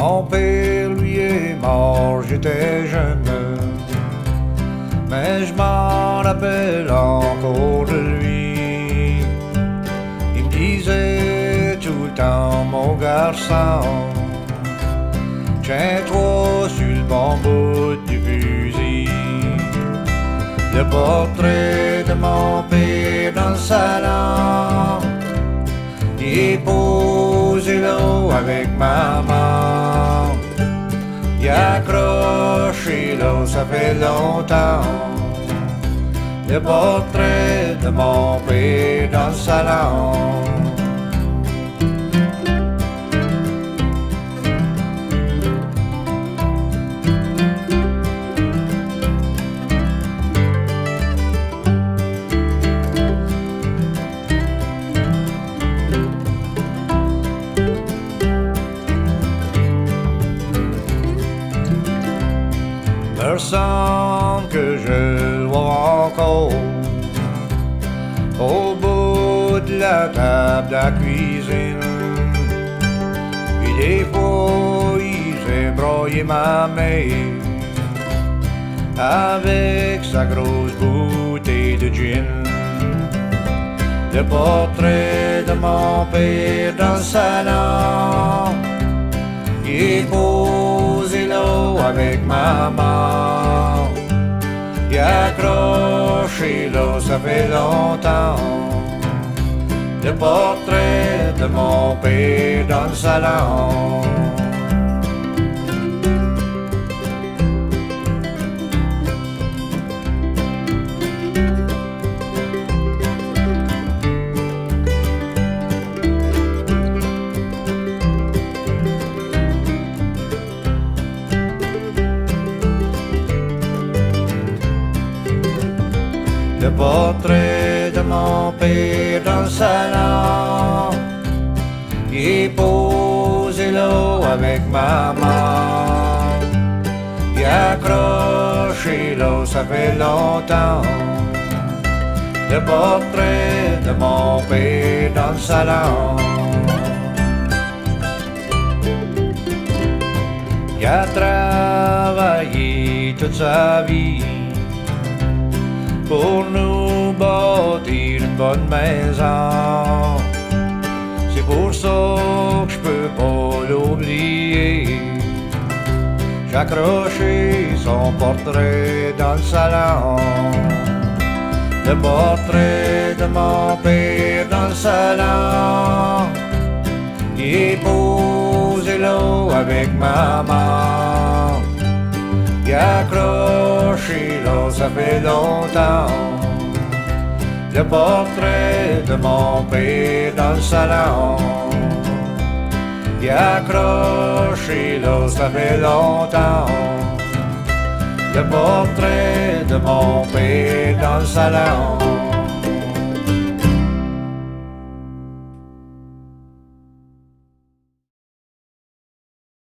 quand j'étais jeune. Mais je m'en rappelle encore de lui. Il me disait tout le temps, mon garçon, tiens-toi sur le bon bout du fusil. Le portrait de mon père dans le salon, il est posé là avec maman. Accroché là, ça fait longtemps. Le portrait de mon père dans le salon. Que je vois encore au bout de la table de la cuisine. Puis des fois, il s'est broyé ma mère avec sa grosse bouteille de gin. Le portrait de mon père dans le salon, il est là avec maman. Il a accroché là, ça fait longtemps. Le portrait de mon père dans le salon. Le portrait de mon père dans le salon. Il est posé là avec maman. Il accroché là, ça fait longtemps. Le portrait de mon père dans le salon. Il a travaillé toute sa vie pour nous bâtir une bonne maison. C'est pour ça que je peux pas l'oublier. J'ai accroché son portrait dans le salon. Le portrait de mon père dans le salon. Il est posé là avec maman. A accroché là, ça fait longtemps. Le portrait de mon père dans le salon. Il accroché là, ça fait longtemps. Le portrait de mon père dans le salon.